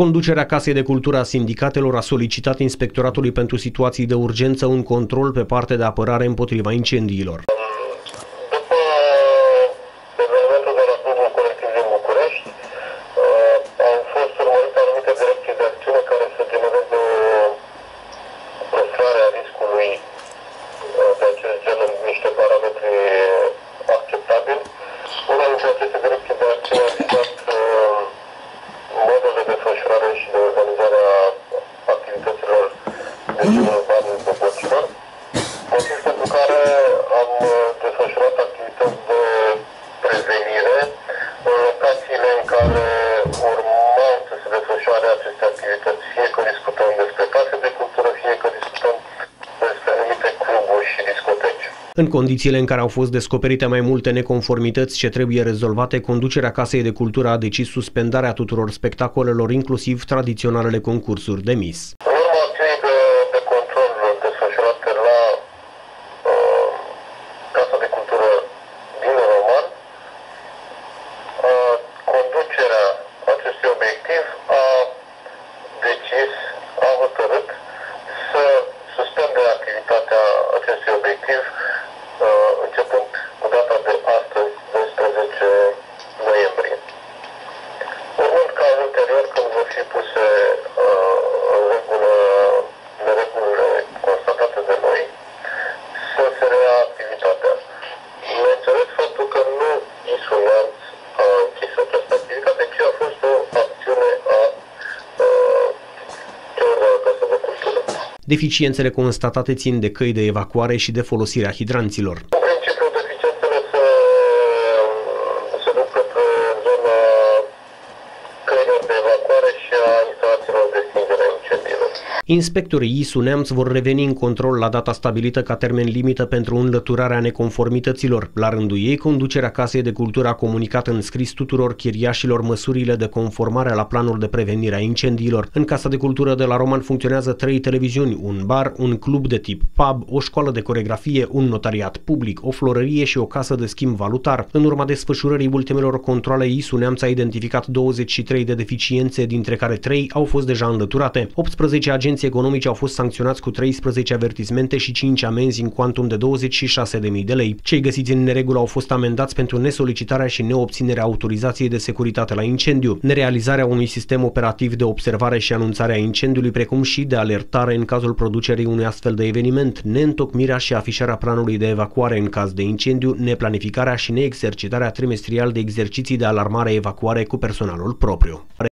Conducerea Casei de Cultură a Sindicatelor a solicitat Inspectoratului pentru Situații de Urgență un control pe partea de apărare împotriva incendiilor. În condițiile în care au fost descoperite mai multe neconformități ce trebuie rezolvate, conducerea Casei de Cultură a decis suspendarea tuturor spectacolelor, inclusiv tradiționalele concursuri de mis. obiectiv uh, începând cu data de astăzi, 12 noiembrie. Urmând ca ulterior, când vor fi pus Deficiențele constatate țin de căi de evacuare și de folosirea hidranților. Inspectorii ISU Neamț vor reveni în control la data stabilită ca termen limită pentru înlăturarea neconformităților. La rândul ei, conducerea Casei de Cultură a comunicat în scris tuturor chiriașilor măsurile de conformare la planul de prevenire a incendiilor. În Casa de Cultură de la Roman funcționează trei televiziuni, un bar, un club de tip pub, o școală de coregrafie, un notariat public, o florărie și o casă de schimb valutar. În urma desfășurării ultimelor controle, ISU Neamț a identificat 23 de deficiențe, dintre care 3 au fost deja înlăturate. 18 agenți agenți economici au fost sancționați cu 13 avertismente și 5 amenzi în cuantum de 26.000 de lei. Cei găsiți în neregulă au fost amendați pentru nesolicitarea și neobținerea autorizației de securitate la incendiu, nerealizarea unui sistem operativ de observare și anunțare a incendiului, precum și de alertare în cazul producerii unui astfel de eveniment, neîntocmirea și afișarea planului de evacuare în caz de incendiu, neplanificarea și neexercitarea trimestrial de exerciții de alarmare-evacuare cu personalul propriu.